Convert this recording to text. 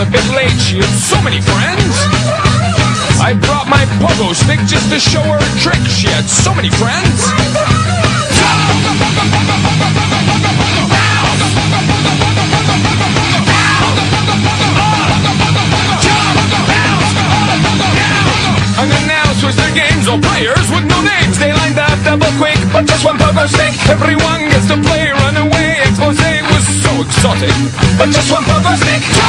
a bit late. She had so many friends. I brought my pogo stick just to show her a trick. She had so many friends. And then now switch their games. All players with no names. They lined up double quick, but just one pogo stick. Everyone gets to play, run away. Expose was so exotic, but just one pogo stick.